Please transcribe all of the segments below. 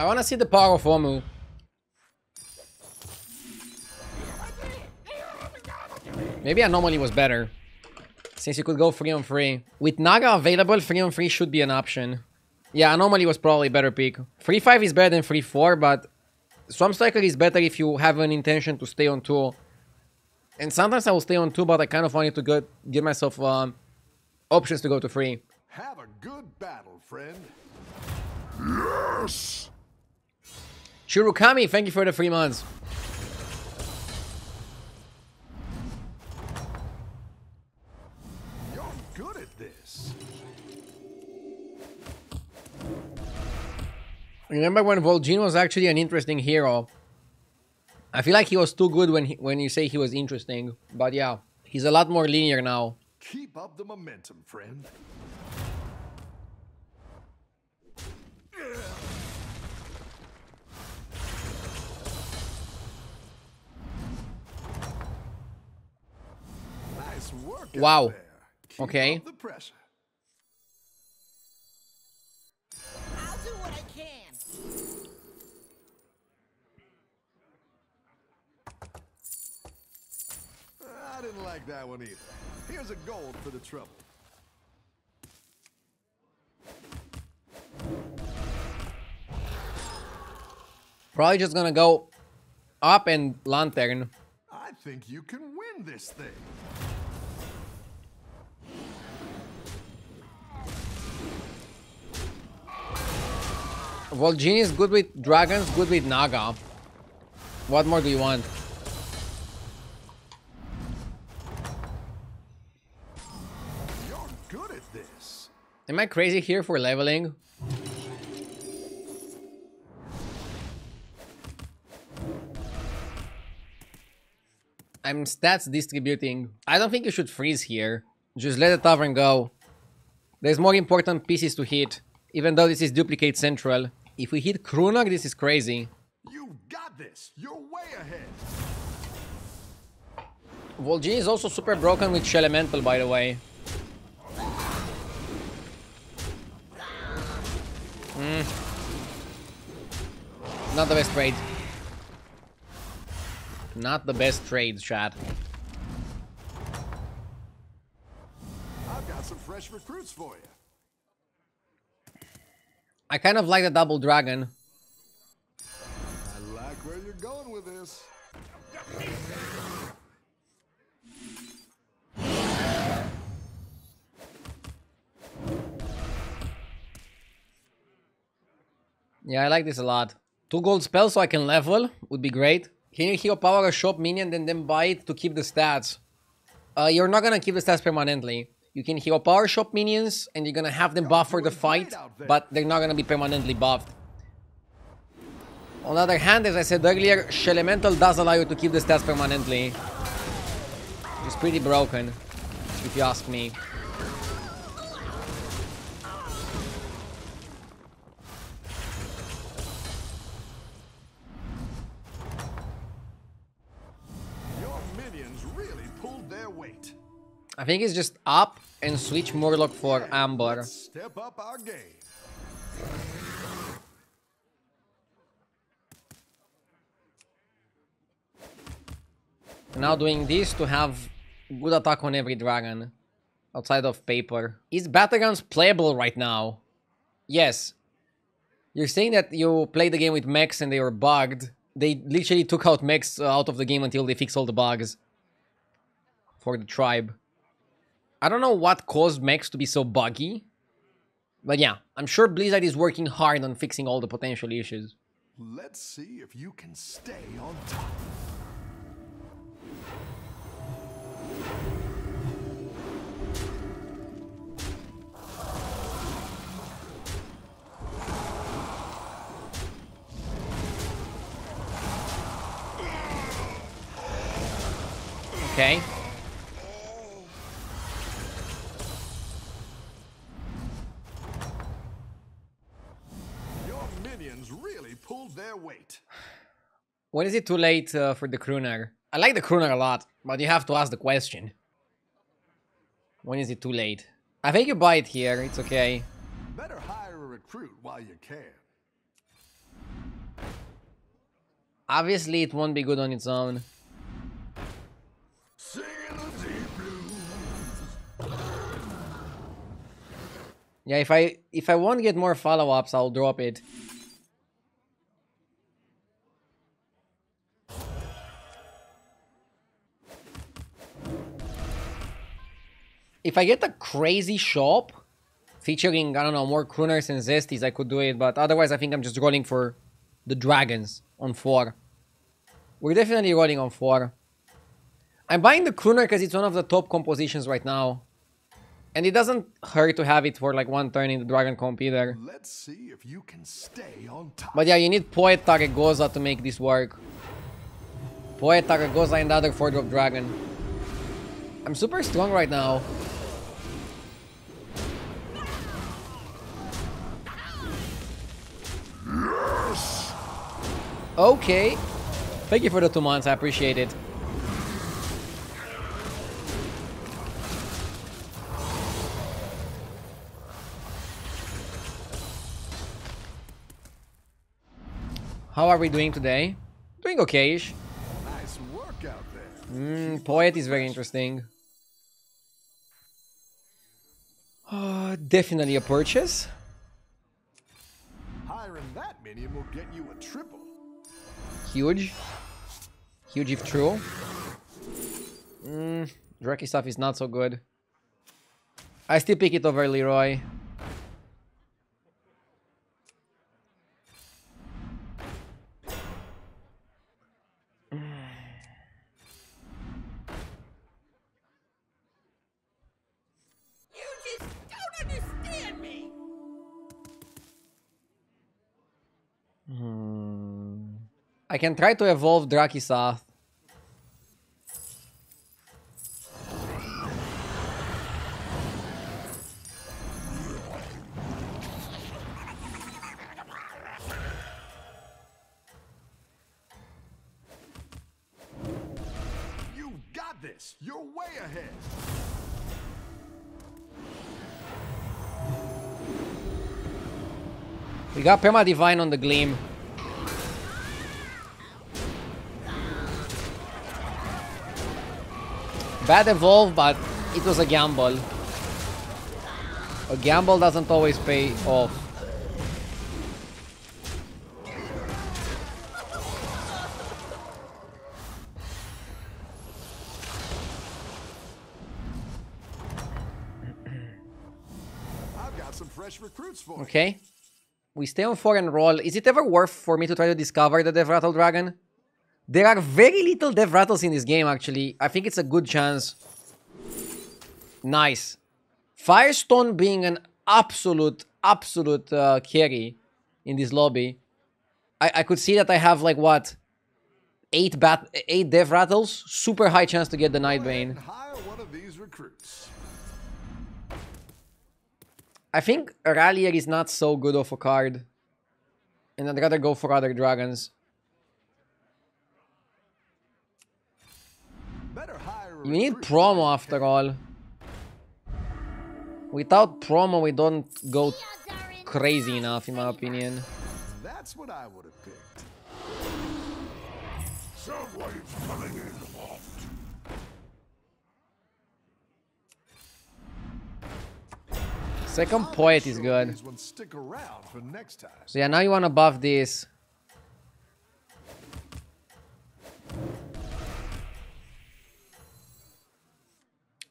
I want to see the power of Omu. Maybe Anomaly was better. Since you could go free on free. With Naga available, free on free should be an option. Yeah, Anomaly was probably better pick. 3-5 is better than 3-4, but Swamp Striker is better if you have an intention to stay on 2. And sometimes I will stay on 2, but I kind of wanted to go, give myself um, options to go to free. Have a good battle, friend. Yes! Shurukami, thank you for the three months. You're good at this. Remember when Vol'jin was actually an interesting hero? I feel like he was too good when he, when you say he was interesting. But yeah, he's a lot more linear now. Keep up the momentum, friend. Wow. Okay. up the pressure. I'll do what I can. I didn't like that one either. Here's a gold for the trouble. Probably just gonna go up and lantern. I think you can win this thing. Vol'jin is good with dragons, good with Naga. What more do you want? You're good at this. Am I crazy here for leveling? I'm stats distributing. I don't think you should freeze here. Just let the tavern go. There's more important pieces to hit. Even though this is duplicate central. If we hit Krunag, this is crazy. You got this. You're way ahead. Vol'jin is also super broken with Shelemental, by the way. Hmm. Not the best trade. Not the best trade, chat. I've got some fresh recruits for you. I kind of like the double dragon. I like where you're going with this. Yeah, I like this a lot. Two gold spells so I can level would be great. Can you heal power a shop minion and then buy it to keep the stats? Uh, you're not gonna keep the stats permanently. You can heal power shop minions and you're gonna have them buff for the fight, but they're not gonna be permanently buffed. On the other hand, as I said earlier, Shelemental does allow you to keep the stats permanently. It's pretty broken, if you ask me. Think it's just up and switch Murloc for Amber. Step up our game. Now doing this to have good attack on every dragon. Outside of paper. Is Battlegrounds playable right now? Yes. You're saying that you played the game with mechs and they were bugged. They literally took out mechs out of the game until they fix all the bugs. For the tribe. I don't know what caused mechs to be so buggy. But yeah, I'm sure Blizzard is working hard on fixing all the potential issues. Let's see if you can stay on top. Okay. Weight. When is it too late uh, for the crooner? I like the crooner a lot, but you have to ask the question. When is it too late? I think you buy it here, it's okay. Better hire a recruit while you can. Obviously, it won't be good on its own. Singing the deep blues. Yeah, if I if I won't get more follow-ups, I'll drop it. If I get a crazy shop featuring, I don't know, more crooners and zesties, I could do it. But otherwise, I think I'm just rolling for the dragons on 4. We're definitely rolling on 4. I'm buying the crooner because it's one of the top compositions right now. And it doesn't hurt to have it for like one turn in the Dragon Comp either. Let's see if you can stay on top. But yeah, you need Poet Tarecgosa to make this work. Poet Tarecgosa and the other 4 drop dragon. I'm super strong right now. Okay. Thank you for the two months, I appreciate it. How are we doing today? Doing okayish. Nice work out there. Mm, Poet is very interesting. Uh, definitely a purchase. Hiring that minion will get you a triple. Huge. Huge if true. Mm, stuff is not so good. I still pick it over Leeroy. Can try to evolve Drakkisath. You got this. You're way ahead. We got Perma Divine on the Gleam. Bad evolve, but it was a gamble. A gamble doesn't always pay off. I've got some fresh recruits for. Okay. We stay on 4 and roll. Is it ever worth for me to try to discover the Dev Rattle Dragon? There are very little Dev Rattles in this game, actually. I think it's a good chance. Nice. Firestone being an absolute, absolute uh, carry in this lobby. I, I could see that I have, like, what? Eight bat, eight Dev Rattles. Super high chance to get the Nightbane. one of these recruits. I think Rallier is not so good of a card. And I'd rather go for other dragons. Better hire a You need promo after all. Without promo, we don't go Odds are in crazy enough, in my opinion. That's what I would have picked. Someone's coming in hot. Second Poet is good. These ones stick around for next time. So yeah, now you want to buff this.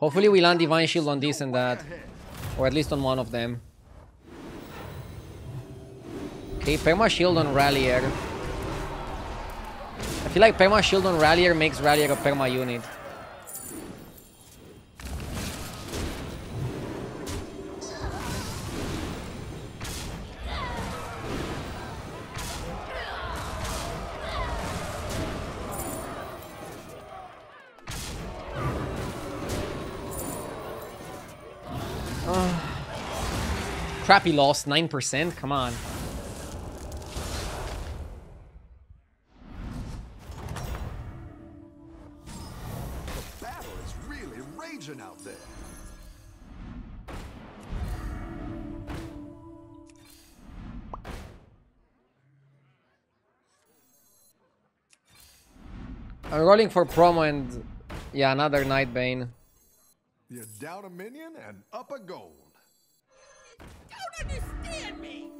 Hopefully we land Divine Shield on this and that. Or at least on one of them. Okay, Perma Shield on Rallier. I feel like Perma Shield on Rallier makes Rallier a Perma unit. Crappy loss, 9%? Come on. The battle is really raging out there. I'm rolling for promo and yeah, another Nightbane. You're down a minion and up a gold. Don't understand me.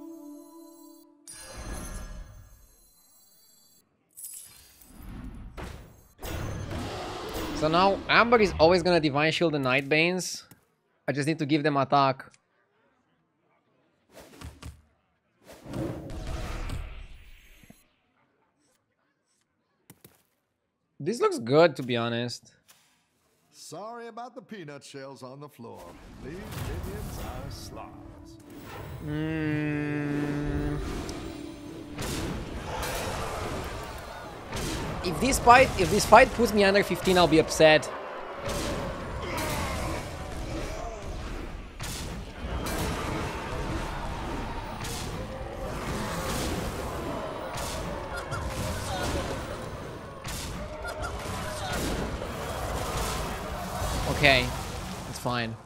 So now Amber is always gonna Divine Shield the Nightbanes. I just need to give them attack. This looks good to be honest. Sorry about the peanut shells on the floor. These minions are slobs. Mm. If this fight, if this fight puts me under 15, I'll be upset. Okay, it's fine.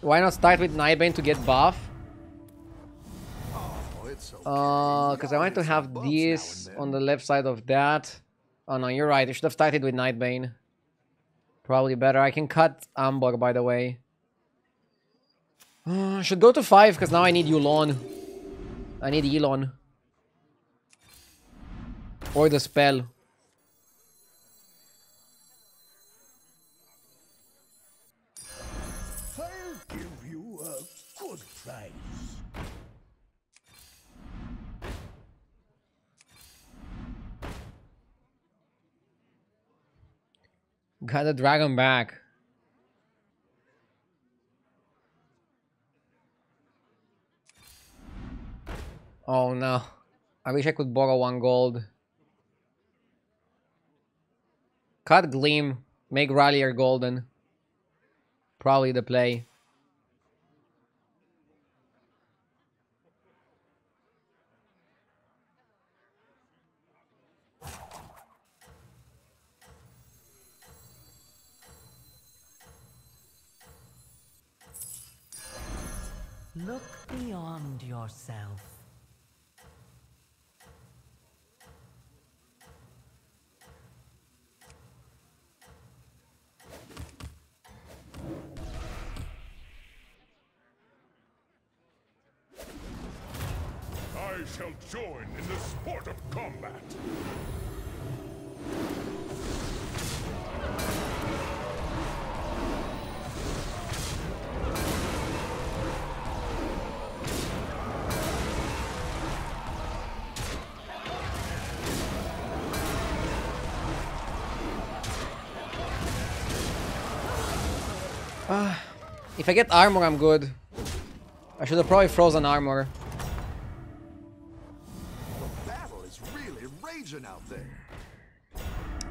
Why not start with Nightbane to get buff? Okay. Uh, because I want to have this on the left side of that. Oh no, you're right. I should have started with Nightbane. Probably better. I can cut Amber, by the way. Uh, should go to 5, because now I need Yulon. I need Elon. Or the spell. Got the dragon back. Oh no. I wish I could borrow one gold. Cut Gleam. Make Rallier golden. Probably the play. Look beyond yourself. I shall join in the sport of combat. I get armor, I'm good. I should have probably frozen armor. The battle is really raging out there.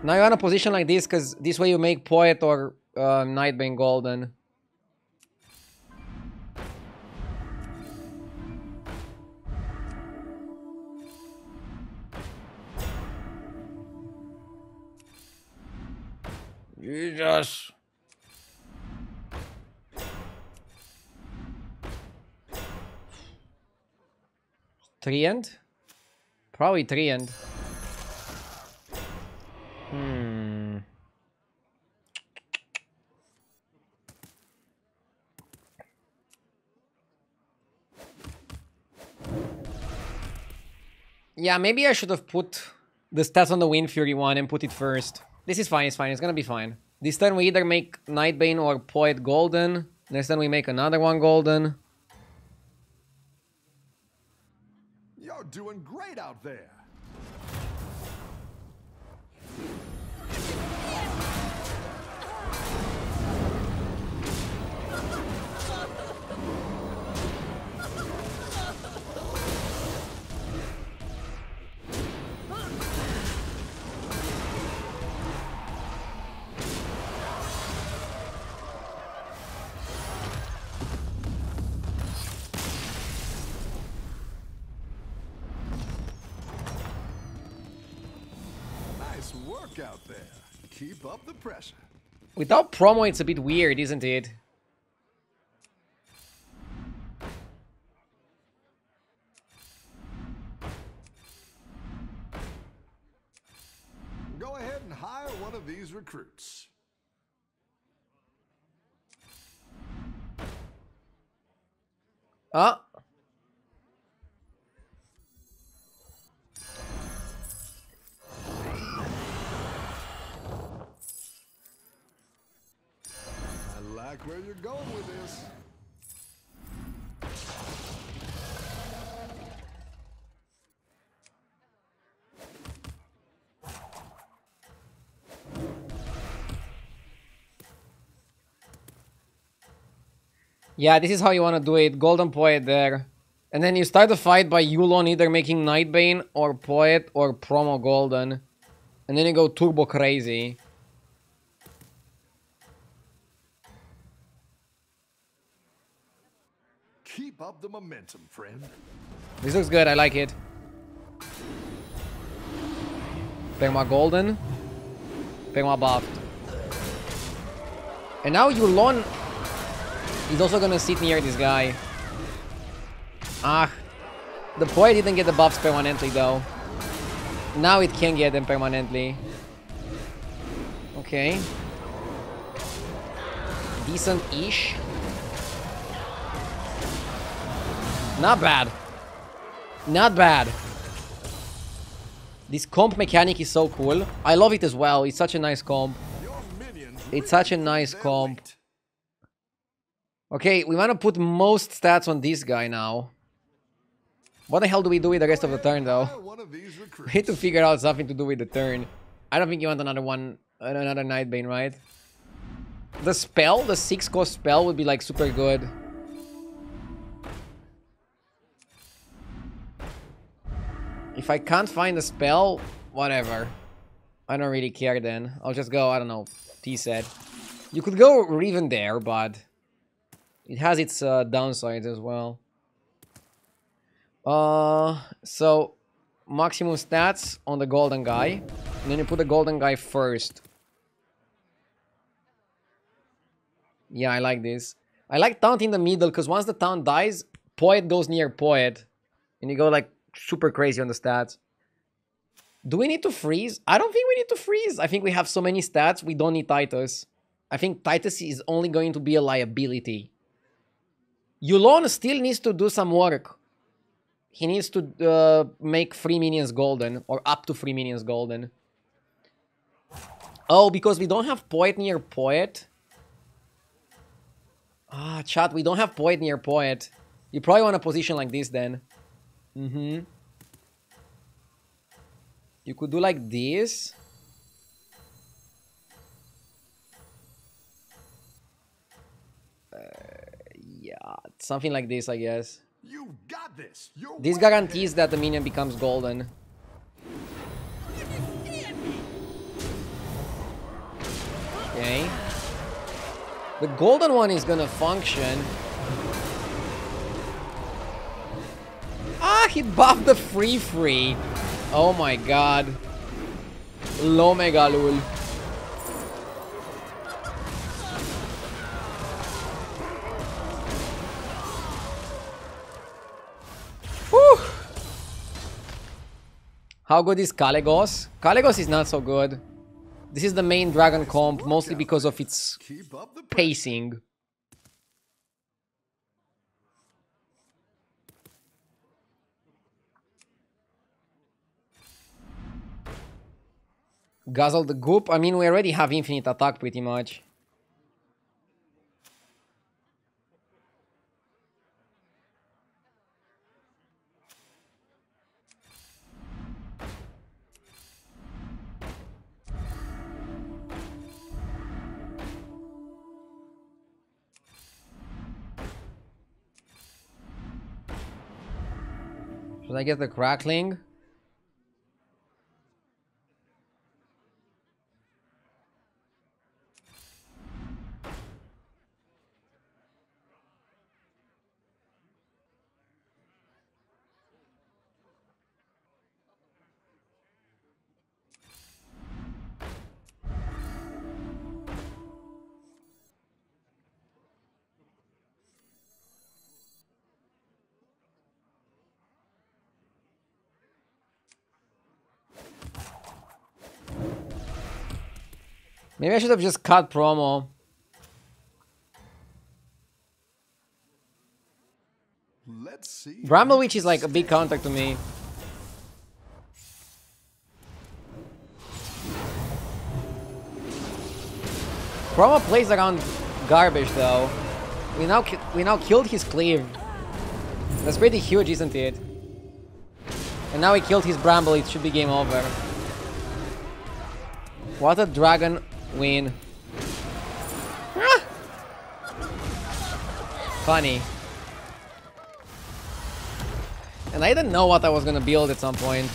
Now you're in a position like this because this way you make Poet or uh, Nightbane golden. Jesus. Three end? Probably three end. Hmm. Yeah, maybe I should have put the stats on the Wind Fury one and put it first. This is fine, it's fine, it's gonna be fine. This turn we either make Nightbane or Poet golden. Next turn we make another one golden. You're doing great out there. Work out there. Keep up the pressure. Without promo, it's a bit weird, isn't it? Go ahead and hire one of these recruits. Ah. Like where you're going with this. Yeah, this is how you want to do it. Golden Poet there. And then you start the fight by Yulon either making Nightbane or Poet or Promo Golden. And then you go turbo crazy. Keep up the momentum, friend. This looks good, I like it. Perma Golden. Playing my buff. And now Yulon is also gonna sit near this guy. Ah. The Poet didn't get the buffs permanently though. Now it can get them permanently. Okay. Decent-ish. Not bad. Not bad. This comp mechanic is so cool. I love it as well. It's such a nice comp. It's such a nice comp. Okay, we want to put most stats on this guy now. What the hell do we do with the rest of the turn, though? We need to figure out something to do with the turn. I don't think you want another one, another Nightbane, right? The spell, the six cost spell would be like super good. If I can't find a spell, whatever. I don't really care then. I'll just go, I don't know, T-set. You could go Riven there, but it has its uh, downsides as well. Uh, so maximum stats on the golden guy. And then you put the golden guy first. Yeah, I like this. I like Taunt in the middle, because once the Taunt dies, Poet goes near Poet. And you go like super crazy on the stats. Do we need to freeze? I don't think we need to freeze. I think we have so many stats, we don't need Titus. I think Titus is only going to be a liability. Yulon still needs to do some work. He needs to uh, make three minions golden, or up to three minions golden. Oh, because we don't have Poet near Poet. Ah, chat, we don't have Poet near Poet. You probably want a position like this then. Mm-hmm. You could do like this. Uh, yeah, something like this, I guess. You got this. You're This guarantees that the minion becomes golden. Okay. The golden one is gonna function. He buffed the free free. Oh my god. Low mega lul. Whew. How good is Kalecgos? Kalecgos is not so good. This is the main dragon comp, mostly because of its Keep up the pacing. Guzzle the goop. I mean, we already have infinite attack pretty much. Should I get the crackling? Maybe I should have just cut promo. Let's see. Bramblewitch is like a big contact to me. Promo plays around garbage though. We now we now killed his cleave. That's pretty huge, isn't it? And now he killed his bramble. It should be game over. What a dragon win. Ah! Funny. And I didn't know what I was gonna build at some point.